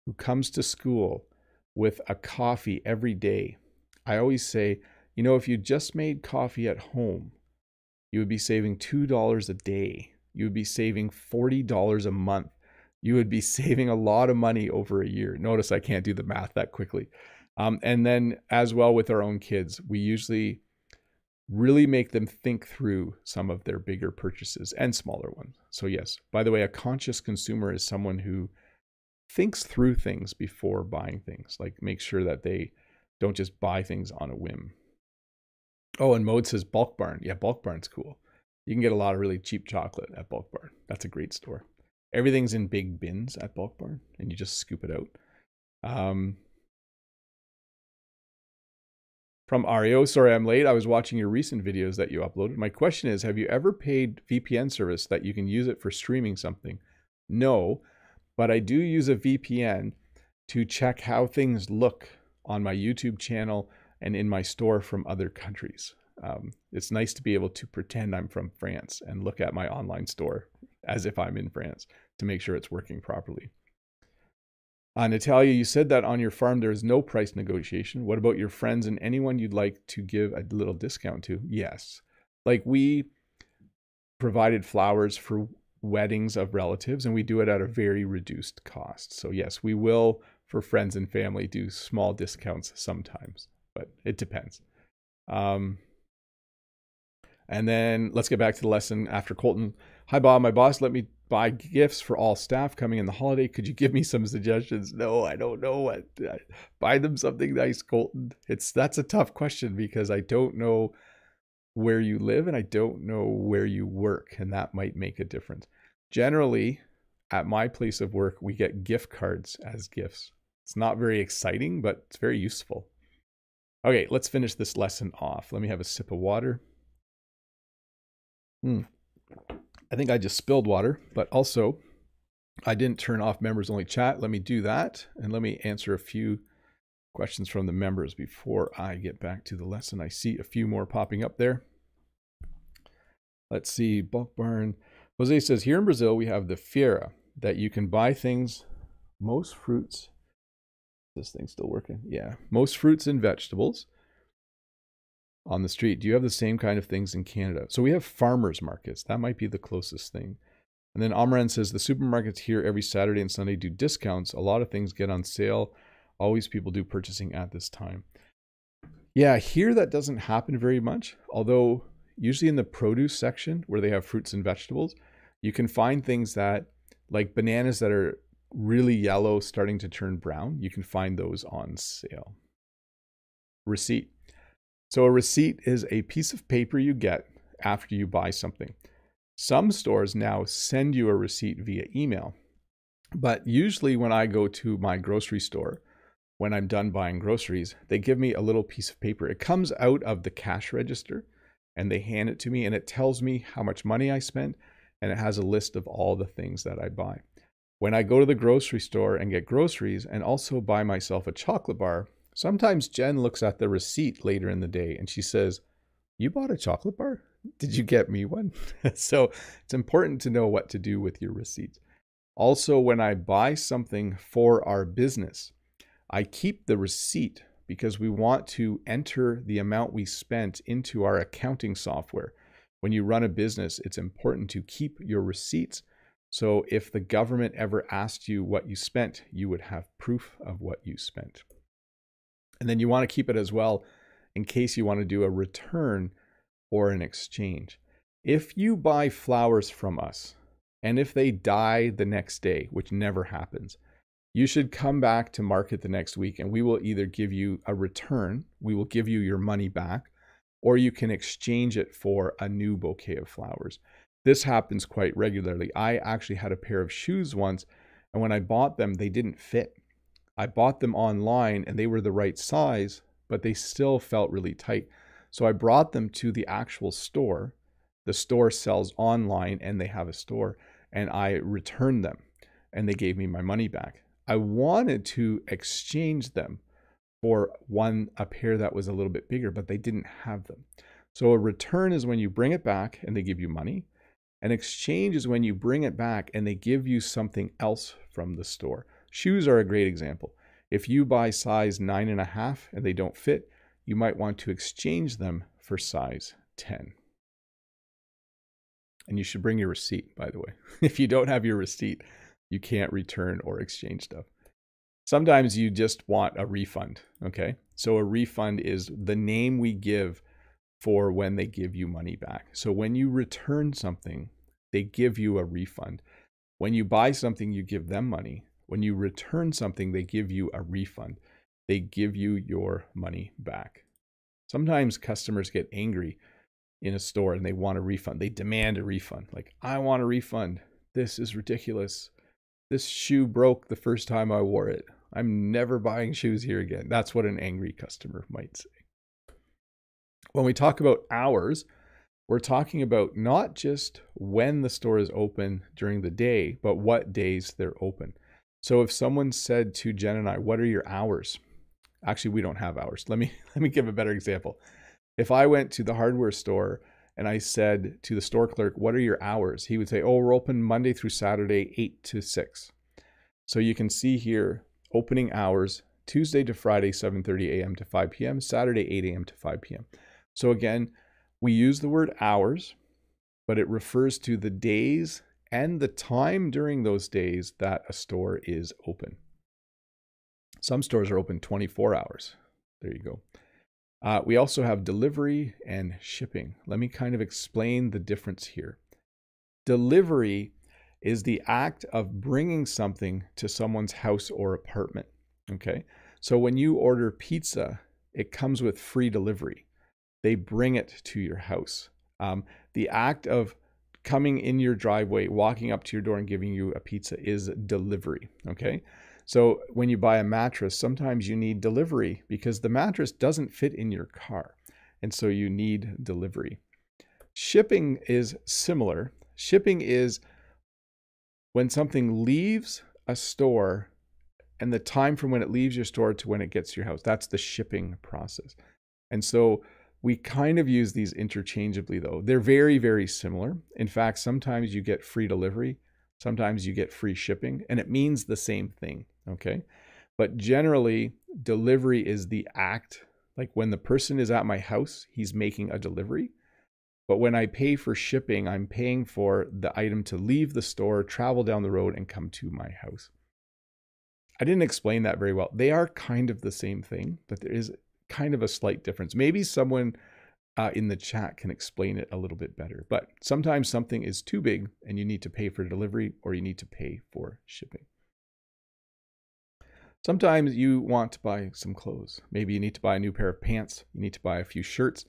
who comes to school with a coffee every day, I always say, you know, if you just made coffee at home, you would be saving $2 a day. You would be saving $40 a month. You would be saving a lot of money over a year. Notice I can't do the math that quickly. Um, and then, as well with our own kids, we usually really make them think through some of their bigger purchases and smaller ones. So, yes, by the way, a conscious consumer is someone who thinks through things before buying things, like make sure that they don't just buy things on a whim. Oh, and Mode says Bulk Barn. Yeah, Bulk Barn's cool. You can get a lot of really cheap chocolate at Bulk Barn. That's a great store. Everything's in big bins at Bulk Barn, and you just scoop it out. Um, from Ario, sorry I'm late. I was watching your recent videos that you uploaded. My question is, have you ever paid VPN service that you can use it for streaming something? No, but I do use a VPN to check how things look on my YouTube channel and in my store from other countries. Um, it's nice to be able to pretend I'm from France and look at my online store as if I'm in France to make sure it's working properly. Uh, Natalia, you said that on your farm there is no price negotiation. What about your friends and anyone you'd like to give a little discount to? Yes. Like we provided flowers for weddings of relatives and we do it at a very reduced cost. So, yes, we will, for friends and family, do small discounts sometimes, but it depends. Um, and then let's get back to the lesson after Colton. Hi, Bob. My boss let me buy gifts for all staff coming in the holiday. Could you give me some suggestions? No, I don't know what. Buy them something nice, Colton. It's that's a tough question because I don't know where you live and I don't know where you work, and that might make a difference. Generally, at my place of work, we get gift cards as gifts. It's not very exciting, but it's very useful. Okay, let's finish this lesson off. Let me have a sip of water. Hmm. I think I just spilled water, but also I didn't turn off members only chat. Let me do that and let me answer a few questions from the members before I get back to the lesson. I see a few more popping up there. Let's see, Bulk Barn. Jose says, here in Brazil, we have the Feira that you can buy things, most fruits. This thing's still working. Yeah. Most fruits and vegetables on the street. Do you have the same kind of things in Canada? So we have farmers markets. That might be the closest thing. And then Amran says the supermarkets here every Saturday and Sunday do discounts. A lot of things get on sale. Always people do purchasing at this time. Yeah, here that doesn't happen very much. Although usually in the produce section where they have fruits and vegetables, you can find things that like bananas that are really yellow starting to turn brown. You can find those on sale. Receipt. So a receipt is a piece of paper you get after you buy something. Some stores now send you a receipt via email. But usually when I go to my grocery store, when I'm done buying groceries, they give me a little piece of paper. It comes out of the cash register and they hand it to me and it tells me how much money I spent and it has a list of all the things that I buy. When I go to the grocery store and get groceries and also buy myself a chocolate bar, Sometimes Jen looks at the receipt later in the day and she says, You bought a chocolate bar? Did you get me one? so it's important to know what to do with your receipts. Also, when I buy something for our business, I keep the receipt because we want to enter the amount we spent into our accounting software. When you run a business, it's important to keep your receipts. So if the government ever asked you what you spent, you would have proof of what you spent. And then you want to keep it as well in case you want to do a return or an exchange. If you buy flowers from us And if they die the next day, which never happens, you should come back to market the next week and we will either give you a return, we will give you your money back, or you can exchange it for a new bouquet of flowers. This happens quite regularly. I actually had a pair of shoes once, and when I bought them, they didn't fit. I bought them online and they were the right size, but they still felt really tight. So I brought them to the actual store. The store sells online and they have a store, and I returned them and they gave me my money back. I wanted to exchange them for one a pair that was a little bit bigger, but they didn't have them. So a return is when you bring it back and they give you money. An exchange is when you bring it back and they give you something else from the store. Shoes are a great example. If you buy size nine and a half and they don't fit, you might want to exchange them for size 10. And you should bring your receipt, by the way. if you don't have your receipt, you can't return or exchange stuff. Sometimes you just want a refund. Okay. So a refund is the name we give for when they give you money back. So when you return something, they give you a refund. When you buy something, you give them money. When you return something, they give you a refund. They give you your money back. Sometimes customers get angry in a store and they want a refund. They demand a refund. Like, I want a refund. This is ridiculous. This shoe broke the first time I wore it. I'm never buying shoes here again. That's what an angry customer might say. When we talk about hours, we're talking about not just when the store is open during the day, but what days they're open. So if someone said to Jen and I, "What are your hours?" Actually, we don't have hours. Let me let me give a better example. If I went to the hardware store and I said to the store clerk, What are your hours? He would say, Oh, we're open Monday through Saturday, 8 to 6. So you can see here opening hours Tuesday to Friday, 7:30 a.m. to 5 p.m., Saturday 8 a.m. to 5 p.m. So again, we use the word hours, but it refers to the days and the time during those days that a store is open. Some stores are open 24 hours. There you go. Uh, we also have delivery and shipping. Let me kind of explain the difference here. Delivery is the act of bringing something to someone's house or apartment. Okay. So when you order pizza, it comes with free delivery. They bring it to your house. Um, the act of coming in your driveway, walking up to your door and giving you a pizza is delivery. Okay. So when you buy a mattress, sometimes you need delivery because the mattress doesn't fit in your car. And so you need delivery. Shipping is similar. Shipping is when something leaves a store and the time from when it leaves your store to when it gets to your house. That's the shipping process. And so we kind of use these interchangeably, though. They're very, very similar. In fact, sometimes you get free delivery, sometimes you get free shipping, and it means the same thing. Okay. But generally, delivery is the act. Like when the person is at my house, he's making a delivery. But when I pay for shipping, I'm paying for the item to leave the store, travel down the road, and come to my house. I didn't explain that very well. They are kind of the same thing, but there is kind of a slight difference. Maybe someone uh, in the chat can explain it a little bit better. But sometimes something is too big and you need to pay for delivery or you need to pay for shipping. Sometimes you want to buy some clothes. Maybe you need to buy a new pair of pants, you need to buy a few shirts,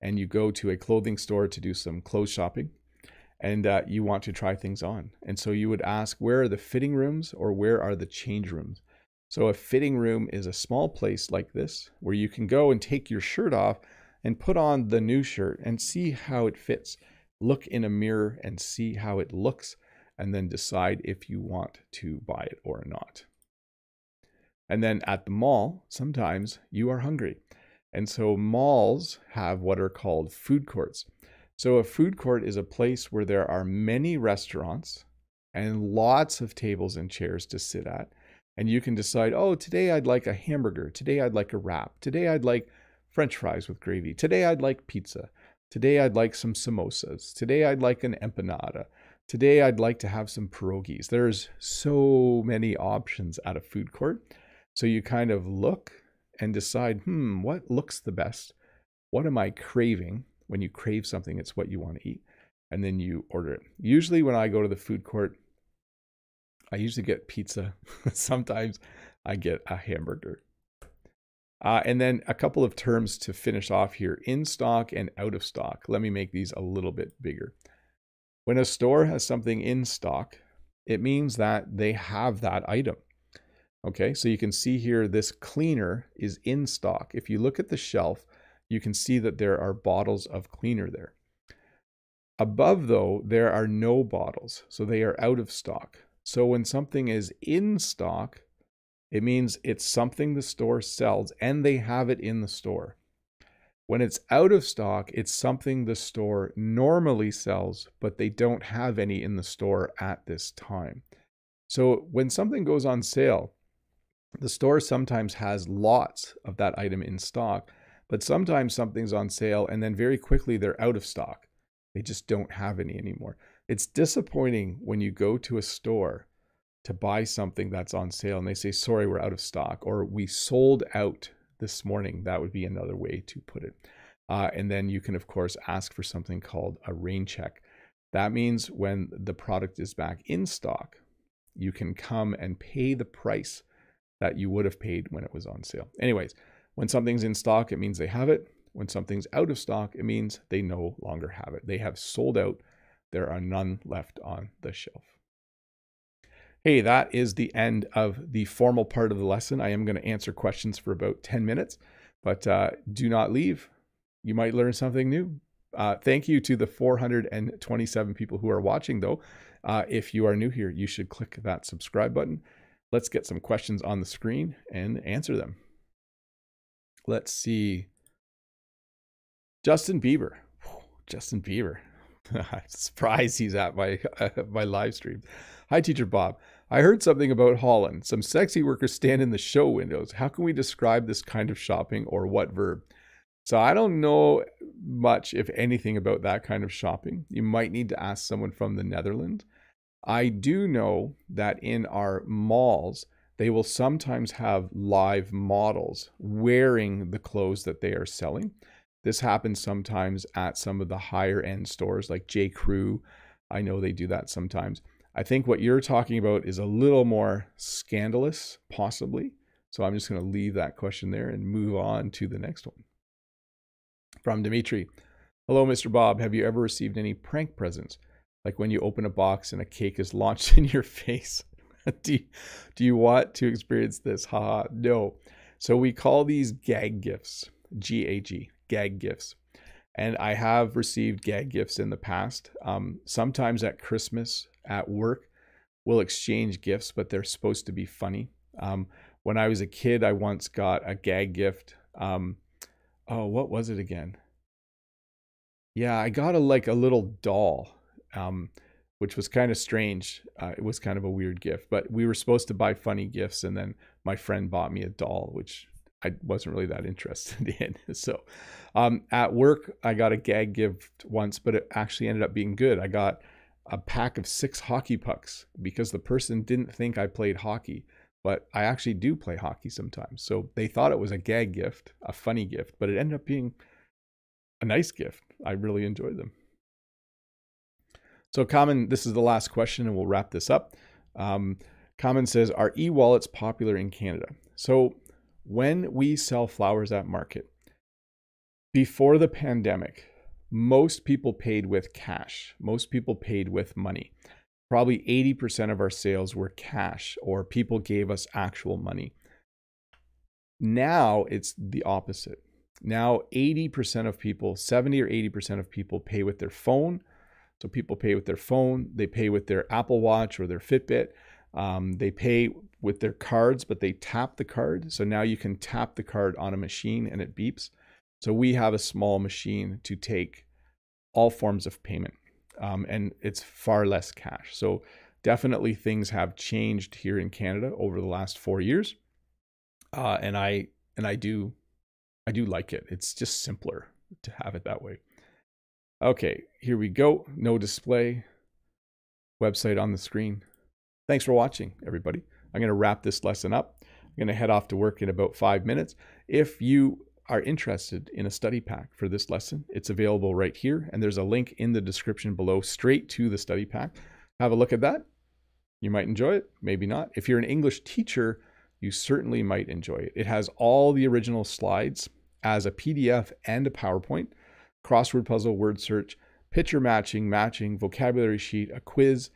and you go to a clothing store to do some clothes shopping and uh, you want to try things on. And so you would ask, where are the fitting rooms or where are the change rooms? So a fitting room is a small place like this where you can go and take your shirt off and put on the new shirt and see how it fits. Look in a mirror and see how it looks and then decide if you want to buy it or not. And then at the mall, sometimes you are hungry. And so malls have what are called food courts. So a food court is a place where there are many restaurants and lots of tables and chairs to sit at. And you can decide, oh, today I'd like a hamburger. Today I'd like a wrap. Today I'd like french fries with gravy. Today I'd like pizza. Today I'd like some samosas. Today I'd like an empanada. Today I'd like to have some pierogies. There's so many options at a food court. So you kind of look and decide, hmm, what looks the best? What am I craving? When you crave something, it's what you want to eat. and then you order it. Usually, when I go to the food court, I usually get pizza. Sometimes I get a hamburger. Uh, and then a couple of terms to finish off here in stock and out of stock. Let me make these a little bit bigger. When a store has something in stock, it means that they have that item. Okay, so you can see here this cleaner is in stock. If you look at the shelf, you can see that there are bottles of cleaner there. Above, though, there are no bottles, so they are out of stock. So when something is in stock, it means it's something the store sells and they have it in the store. When it's out of stock, it's something the store normally sells, but they don't have any in the store at this time. So when something goes on sale, the store sometimes has lots of that item in stock, but sometimes something's on sale and then very quickly they're out of stock. They just don't have any anymore. It's disappointing when you go to a store to buy something that's on sale and they say, sorry, we're out of stock, or we sold out this morning. That would be another way to put it. Uh, and then you can, of course, ask for something called a rain check. That means when the product is back in stock, you can come and pay the price that you would have paid when it was on sale. Anyways, when something's in stock, it means they have it. When something's out of stock, it means they no longer have it. They have sold out. There are none left on the shelf. Hey, that is the end of the formal part of the lesson. I am going to answer questions for about 10 minutes, but uh, do not leave. You might learn something new. Uh, thank you to the 427 people who are watching, though. Uh, if you are new here, you should click that subscribe button. Let's get some questions on the screen and answer them. Let's see. Justin Bieber. Justin Bieber. Surprised he's at my uh, my live stream. Hi, Teacher Bob. I heard something about Holland. Some sexy workers stand in the show windows. How can we describe this kind of shopping or what verb? So I don't know much, if anything, about that kind of shopping. You might need to ask someone from the Netherlands. I do know that in our malls, they will sometimes have live models wearing the clothes that they are selling. This happens sometimes at some of the higher end stores like J. Crew. I know they do that sometimes. I think what you're talking about is a little more scandalous, possibly. So I'm just going to leave that question there and move on to the next one. From Dimitri Hello, Mr. Bob. Have you ever received any prank presents? Like when you open a box and a cake is launched in your face? do, you, do you want to experience this? Haha, no. So we call these gag gifts, G A G, gag gifts. And I have received gag gifts in the past, um, sometimes at Christmas, at work we'll exchange gifts, but they're supposed to be funny. Um, when I was a kid, I once got a gag gift. Um, oh, what was it again? Yeah, I got a like a little doll, um, which was kind of strange. Uh, it was kind of a weird gift, but we were supposed to buy funny gifts, and then my friend bought me a doll, which I wasn't really that interested in. So, um, at work, I got a gag gift once, but it actually ended up being good. I got a pack of six hockey pucks because the person didn't think I played hockey, but I actually do play hockey sometimes. So they thought it was a gag gift, a funny gift, but it ended up being a nice gift. I really enjoyed them. So, Common, this is the last question, and we'll wrap this up. Um, Common says, Are e wallets popular in Canada? So, when we sell flowers at market, before the pandemic, most people paid with cash. Most people paid with money. Probably 80% of our sales were cash or people gave us actual money. Now it's the opposite. Now 80% of people, 70 or 80% of people pay with their phone. So people pay with their phone, they pay with their Apple Watch or their Fitbit. Um, they pay with their cards, but they tap the card. So now you can tap the card on a machine and it beeps. So we have a small machine to take all forms of payment, um, and it's far less cash. So definitely things have changed here in Canada over the last four years, uh, and I and I do I do like it. It's just simpler to have it that way. Okay, here we go. No display. Website on the screen. Thanks for watching, everybody. I'm going to wrap this lesson up. I'm going to head off to work in about five minutes. If you are interested in a study pack for this lesson, it's available right here. And there's a link in the description below straight to the study pack. Have a look at that. You might enjoy it, maybe not. If you're an English teacher, you certainly might enjoy it. It has all the original slides as a PDF and a PowerPoint, crossword puzzle, word search, picture matching, matching, vocabulary sheet, a quiz.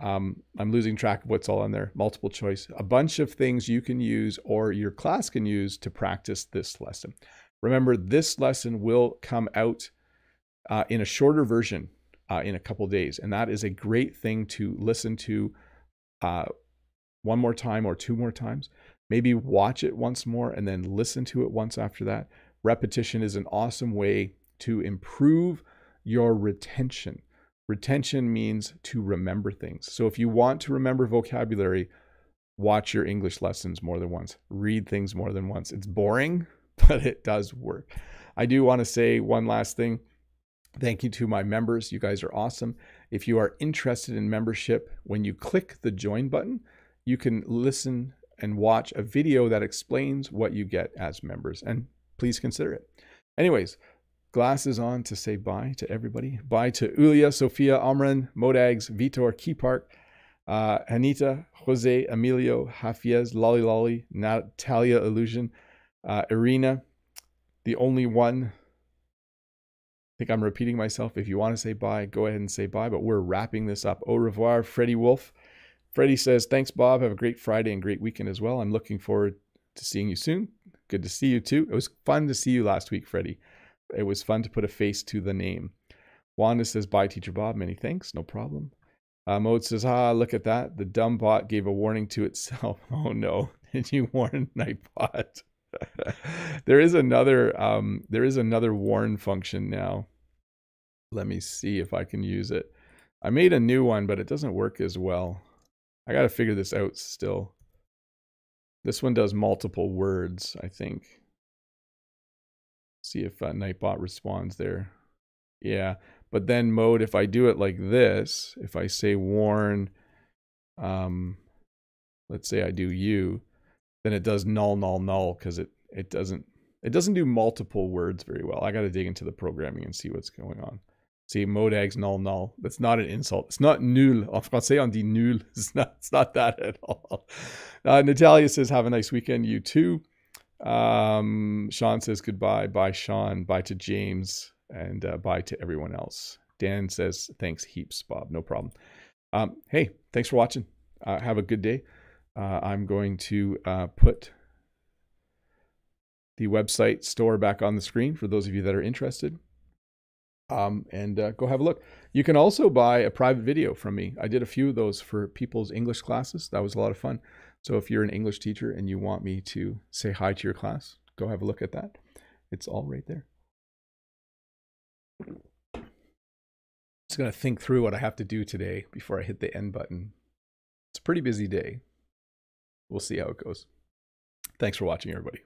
Um, I'm losing track of what's all on there, multiple choice, a bunch of things you can use or your class can use to practice this lesson. Remember, this lesson will come out uh, in a shorter version uh, in a couple days, and that is a great thing to listen to uh, one more time or two more times. Maybe watch it once more and then listen to it once after that. Repetition is an awesome way to improve your retention. Retention means to remember things. So if you want to remember vocabulary, watch your English lessons more than once, read things more than once. It's boring, but it does work. I do want to say one last thing. Thank you to my members. You guys are awesome. If you are interested in membership, when you click the join button, you can listen and watch a video that explains what you get as members. And please consider it. Anyways, glasses on to say bye to everybody. Bye to Ulia, Sophia, Amran, Modags, Vitor, Keypark, uh, Anita, Jose, Emilio, Hafiez, Lolly Lolly, Natalia Illusion, uh, Irina, the only one. I think I'm repeating myself. If you want to say bye, go ahead and say bye. But we're wrapping this up. Au revoir, Freddie Wolf. Freddie says, Thanks, Bob. Have a great Friday and great weekend as well. I'm looking forward to seeing you soon. Good to see you too. It was fun to see you last week, Freddie. It was fun to put a face to the name. Wanda says, Bye, Teacher Bob. Many thanks. No problem. Uh, Mode says, Ah, look at that. The dumb bot gave a warning to itself. Oh no. Did you warn Nightbot? there is another um, there is another warn function now. Let me see if I can use it. I made a new one, but it doesn't work as well. I got to figure this out still. This one does multiple words, I think see if uh, Nightbot responds there. Yeah, but then mode, if I do it like this, if I say warn, um, let's say I do you, then it does null, null, null, because it, it doesn't, it doesn't do multiple words very well. I got to dig into the programming and see what's going on. See, modags null null. That's not an insult. It's not nul. En français, on dit nul. It's not, it's not that at all. Uh, Natalia says, have a nice weekend. You too. Um, Sean says goodbye. Bye, Sean. Bye to James. And uh, bye to everyone else. Dan says thanks heaps, Bob. No problem. Um, hey, thanks for watching. Uh, have a good day. Uh, I'm going to uh, put the website store back on the screen for those of you that are interested. Um, and uh, go have a look. You can also buy a private video from me. I did a few of those for people's English classes. That was a lot of fun. So if you're an English teacher and you want me to say hi to your class, go have a look at that. It's all right there. Just going to think through what I have to do today before I hit the end button. It's a pretty busy day. We'll see how it goes. Thanks for watching, everybody.